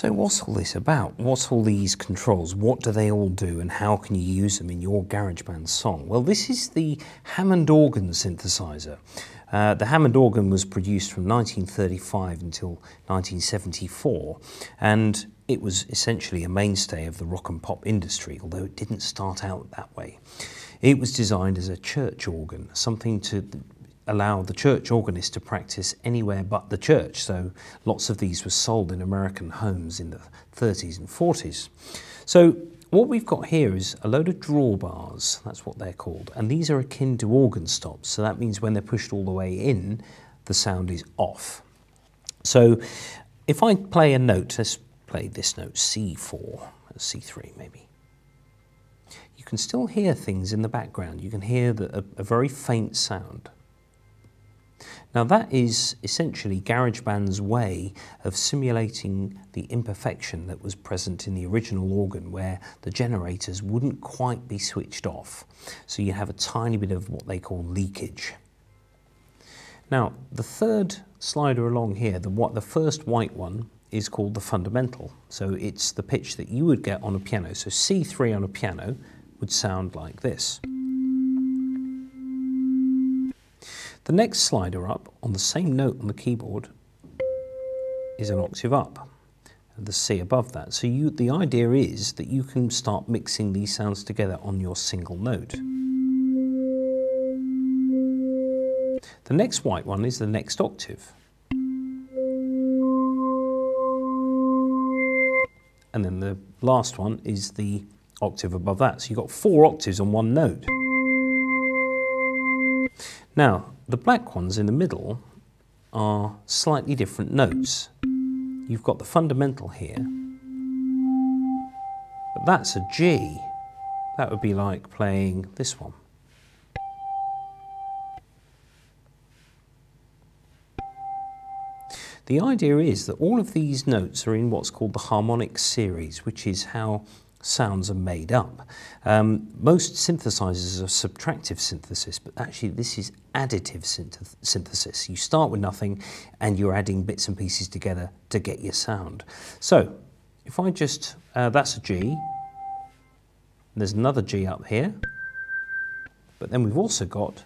So what's all this about? What's all these controls? What do they all do and how can you use them in your GarageBand song? Well, this is the Hammond organ synthesizer. Uh, the Hammond organ was produced from 1935 until 1974 and it was essentially a mainstay of the rock and pop industry, although it didn't start out that way. It was designed as a church organ, something to allow the church organist to practice anywhere but the church. So lots of these were sold in American homes in the 30s and 40s. So what we've got here is a load of drawbars, that's what they're called, and these are akin to organ stops. So that means when they're pushed all the way in, the sound is off. So if I play a note, let's play this note, C4, C3 maybe. You can still hear things in the background. You can hear the, a, a very faint sound. Now that is essentially GarageBand's way of simulating the imperfection that was present in the original organ where the generators wouldn't quite be switched off. So you have a tiny bit of what they call leakage. Now the third slider along here, the, what, the first white one, is called the fundamental. So it's the pitch that you would get on a piano. So C3 on a piano would sound like this. The next slider up on the same note on the keyboard is an octave up and the C above that. So you, the idea is that you can start mixing these sounds together on your single note. The next white one is the next octave. And then the last one is the octave above that. So you've got four octaves on one note. Now, the black ones in the middle are slightly different notes. You've got the fundamental here, but that's a G. That would be like playing this one. The idea is that all of these notes are in what's called the harmonic series, which is how sounds are made up. Um, most synthesizers are subtractive synthesis, but actually this is additive synth synthesis. You start with nothing and you're adding bits and pieces together to get your sound. So if I just, uh, that's a G, there's another G up here, but then we've also got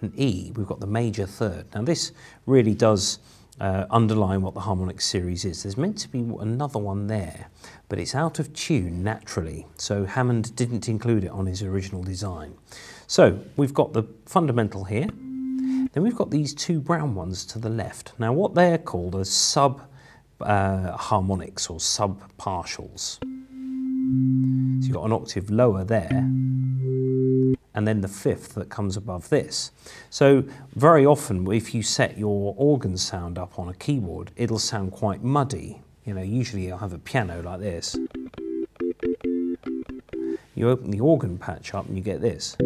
an E, we've got the major third. Now this really does uh, underline what the harmonic series is. There's meant to be another one there, but it's out of tune naturally, so Hammond didn't include it on his original design. So we've got the fundamental here, then we've got these two brown ones to the left. Now what they're called are sub uh, harmonics or sub partials. So you've got an octave lower there, and then the fifth that comes above this. So very often if you set your organ sound up on a keyboard, it'll sound quite muddy. You know, usually I'll have a piano like this. You open the organ patch up and you get this.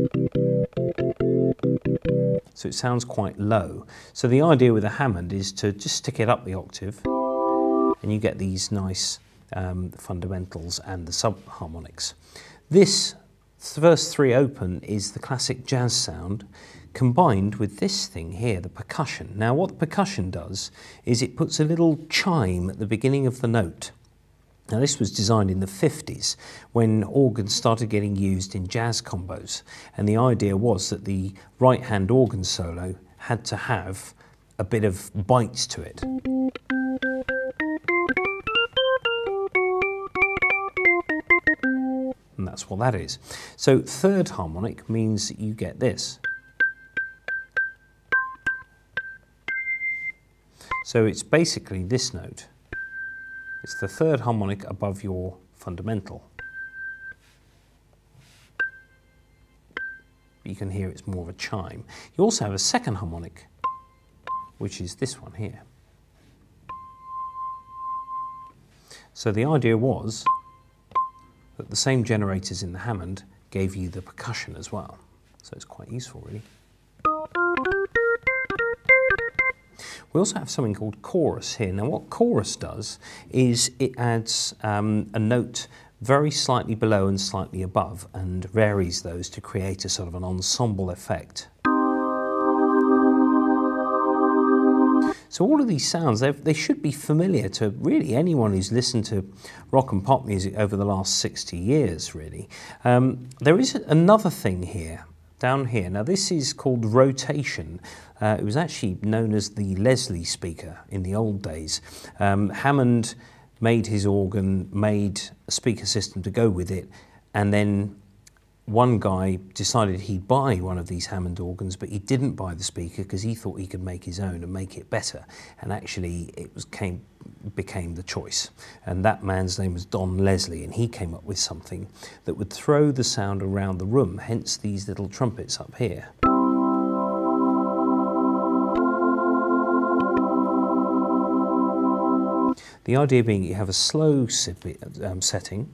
So it sounds quite low. So the idea with a Hammond is to just stick it up the octave and you get these nice um, fundamentals and the subharmonics. This The verse 3 open is the classic jazz sound combined with this thing here, the percussion. Now what the percussion does is it puts a little chime at the beginning of the note. Now this was designed in the 50s when organs started getting used in jazz combos and the idea was that the right hand organ solo had to have a bit of bite to it. That's what that is. So third harmonic means you get this. So it's basically this note. It's the third harmonic above your fundamental. You can hear it's more of a chime. You also have a second harmonic, which is this one here. So the idea was but the same generators in the Hammond gave you the percussion as well. So it's quite useful really. We also have something called chorus here. Now what chorus does is it adds um, a note very slightly below and slightly above and varies those to create a sort of an ensemble effect. So all of these sounds, they should be familiar to really anyone who's listened to rock and pop music over the last 60 years, really. Um, there is another thing here, down here. Now this is called rotation. Uh, it was actually known as the Leslie speaker in the old days. Um, Hammond made his organ, made a speaker system to go with it, and then one guy decided he'd buy one of these Hammond organs, but he didn't buy the speaker because he thought he could make his own and make it better. And actually, it was came became the choice. And that man's name was Don Leslie, and he came up with something that would throw the sound around the room. Hence these little trumpets up here. The idea being you have a slow um, setting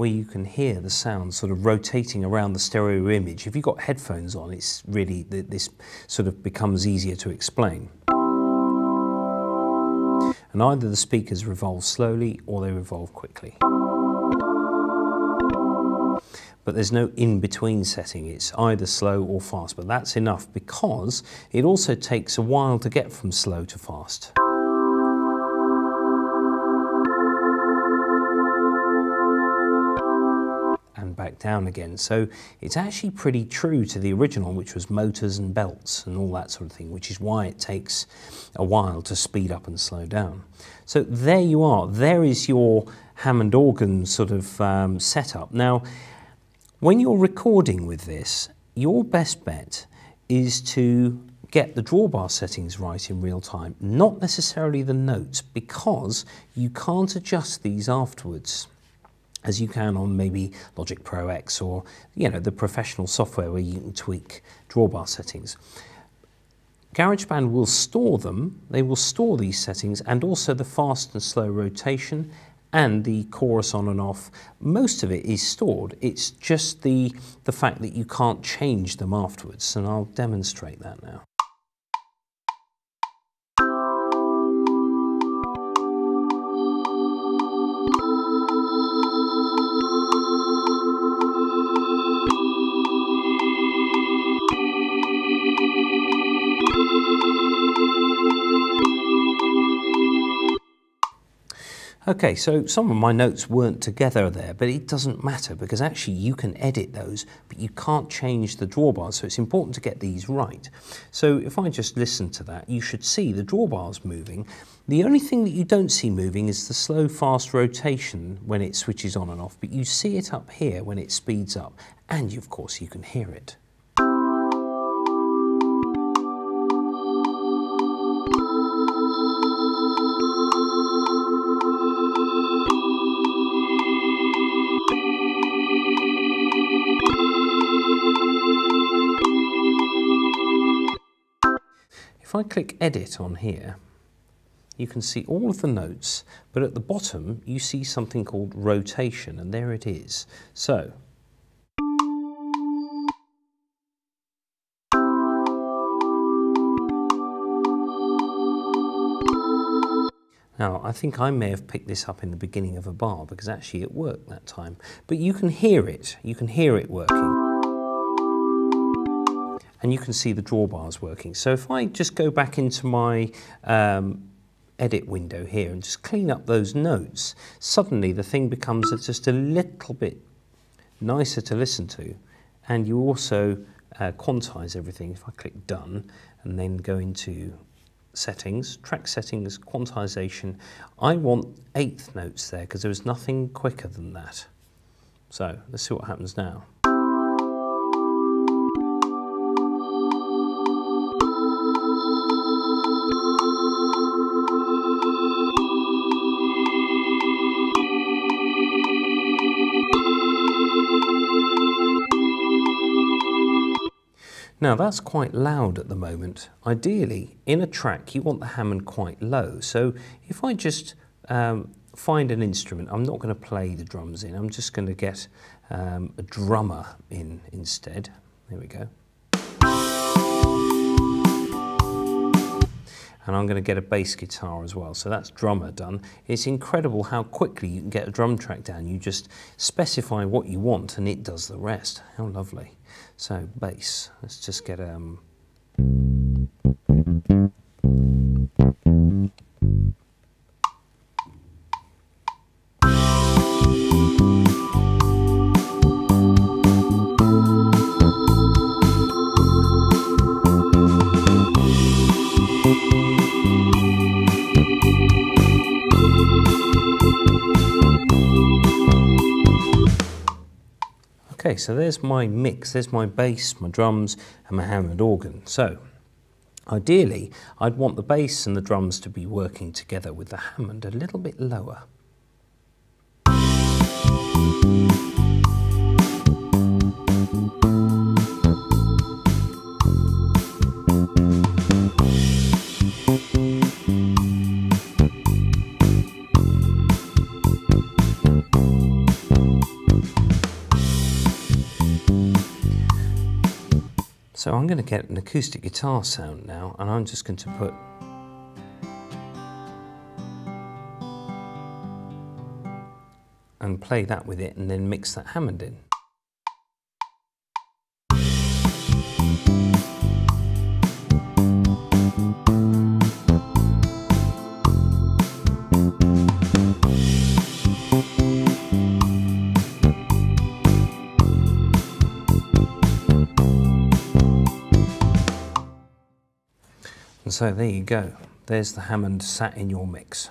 where you can hear the sound sort of rotating around the stereo image. If you've got headphones on, it's really, this sort of becomes easier to explain. And either the speakers revolve slowly or they revolve quickly. But there's no in-between setting, it's either slow or fast, but that's enough because it also takes a while to get from slow to fast. Down again. So it's actually pretty true to the original, which was motors and belts and all that sort of thing, which is why it takes a while to speed up and slow down. So there you are. There is your Hammond organ sort of um, setup. Now, when you're recording with this, your best bet is to get the drawbar settings right in real time, not necessarily the notes, because you can't adjust these afterwards as you can on maybe Logic Pro X or you know the professional software where you can tweak drawbar settings. GarageBand will store them, they will store these settings and also the fast and slow rotation and the chorus on and off. Most of it is stored, it's just the, the fact that you can't change them afterwards and I'll demonstrate that now. Okay, so some of my notes weren't together there, but it doesn't matter because actually you can edit those, but you can't change the drawbars, so it's important to get these right. So if I just listen to that, you should see the drawbars moving. The only thing that you don't see moving is the slow fast rotation when it switches on and off, but you see it up here when it speeds up, and of course you can hear it. If I click edit on here, you can see all of the notes, but at the bottom you see something called rotation, and there it is. So, Now, I think I may have picked this up in the beginning of a bar because actually it worked that time. But you can hear it, you can hear it working and you can see the drawbars working. So if I just go back into my um, edit window here and just clean up those notes, suddenly the thing becomes just a little bit nicer to listen to. And you also uh, quantize everything. If I click done and then go into settings, track settings, quantization, I want eighth notes there because there was nothing quicker than that. So let's see what happens now. Now that's quite loud at the moment. Ideally, in a track, you want the Hammond quite low. So if I just um, find an instrument, I'm not going to play the drums in, I'm just going to get um, a drummer in instead. There we go. And I'm going to get a bass guitar as well. So that's drummer done. It's incredible how quickly you can get a drum track down. You just specify what you want and it does the rest. How lovely. So bass, let's just get um, Okay, so there's my mix, there's my bass, my drums and my Hammond organ. So ideally I'd want the bass and the drums to be working together with the Hammond a little bit lower. So I'm going to get an acoustic guitar sound now and I'm just going to put and play that with it and then mix that Hammond in. So there you go. There's the Hammond sat in your mix.